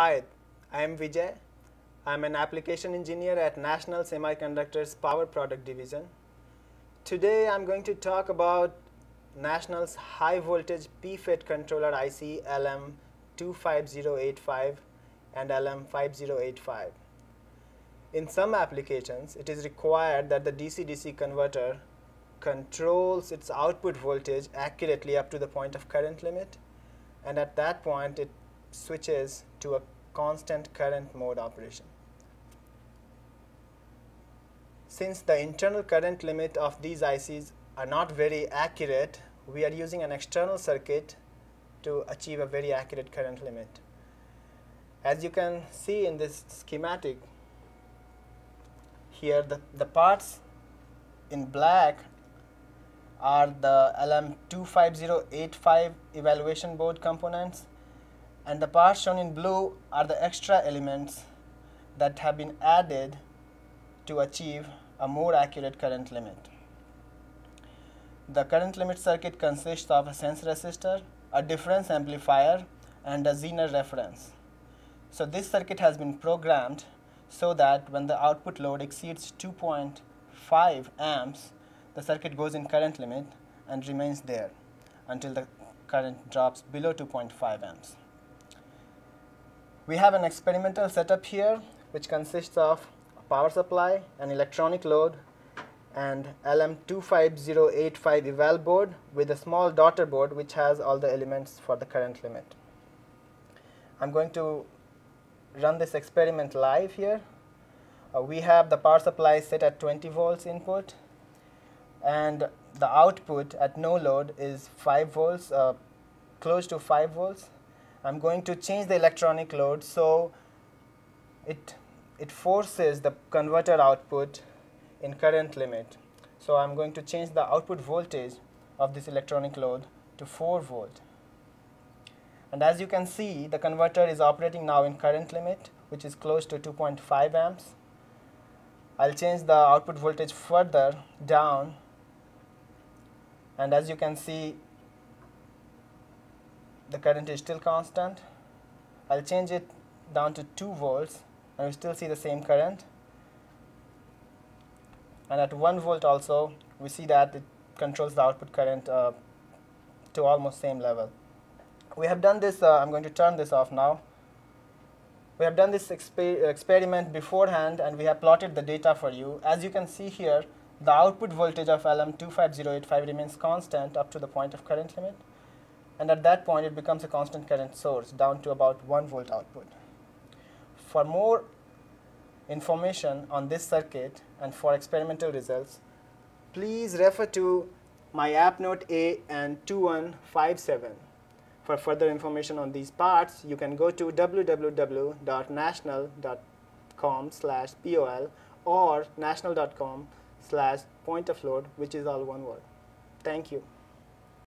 Hi, I am Vijay. I am an application engineer at National Semiconductor's Power Product Division. Today I am going to talk about National's high voltage PFET controller IC LM25085 and LM5085. In some applications, it is required that the DC-DC converter controls its output voltage accurately up to the point of current limit and at that point it switches to a constant current mode operation. Since the internal current limit of these ICs are not very accurate, we are using an external circuit to achieve a very accurate current limit. As you can see in this schematic, here the, the parts in black are the LM25085 evaluation board components and the parts shown in blue are the extra elements that have been added to achieve a more accurate current limit. The current limit circuit consists of a sense resistor, a difference amplifier, and a Zener reference. So this circuit has been programmed so that when the output load exceeds 2.5 amps, the circuit goes in current limit and remains there until the current drops below 2.5 amps. We have an experimental setup here which consists of a power supply, an electronic load, and LM25085 eval board with a small daughter board which has all the elements for the current limit. I'm going to run this experiment live here. Uh, we have the power supply set at 20 volts input and the output at no load is 5 volts, uh, close to 5 volts. I'm going to change the electronic load so it, it forces the converter output in current limit. So I'm going to change the output voltage of this electronic load to 4 volt. And as you can see, the converter is operating now in current limit, which is close to 2.5 amps. I'll change the output voltage further down and as you can see the current is still constant. I'll change it down to 2 volts and we still see the same current and at 1 volt also we see that it controls the output current uh, to almost same level. We have done this, uh, I'm going to turn this off now. We have done this exper experiment beforehand and we have plotted the data for you. As you can see here, the output voltage of LM25085 remains constant up to the point of current limit and at that point it becomes a constant current source down to about 1 volt output. For more information on this circuit and for experimental results, please refer to my app note AN 2157. For further information on these parts, you can go to www.national.com slash POL or national.com slash point of load, which is all one word. Thank you.